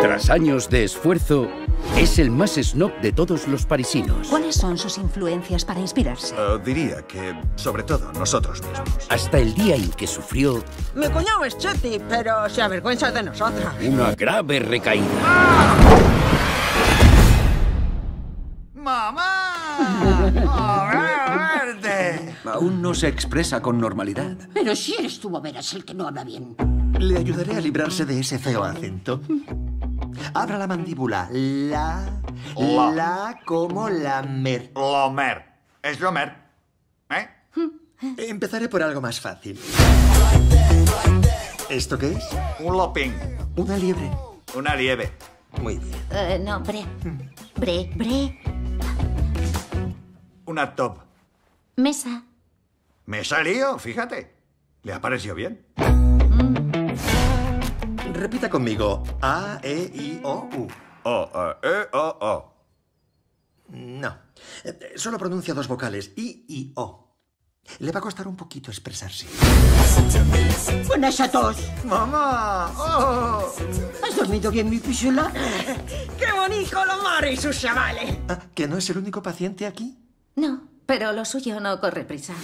Tras años de esfuerzo, es el más snob de todos los parisinos. ¿Cuáles son sus influencias para inspirarse? Uh, diría que, sobre todo, nosotros mismos. Hasta el día en que sufrió Mi cuñado es Chetty, pero se avergüenza de nosotras. una grave recaída. ¡Mamá! ¡Oh, verde! Aún no se expresa con normalidad. Pero si eres tú, verás el que no habla bien. Le ayudaré a librarse de ese feo acento. Abra la mandíbula. La. La. La como lamer. Lomer. Es Lomer. ¿Eh? Empezaré por algo más fácil. ¿Esto qué es? Un loping. Una liebre. Una lieve. Muy bien. Eh, no, bre. Bre, bre. Una top. Mesa. Me salió, fíjate. ¿Le ha parecido bien? Repita conmigo. A, E, I, O, U. O, eh, e, o, o. No. Eh, Solo pronuncia dos vocales. I y O. Le va a costar un poquito expresarse. Con esa tos. ¡Mamá! ¡Oh! ¿Has dormido bien, mi pichula? ¡Qué bonito lo mare y sus chavales! Ah, ¿Que no es el único paciente aquí? No, pero lo suyo no corre prisa.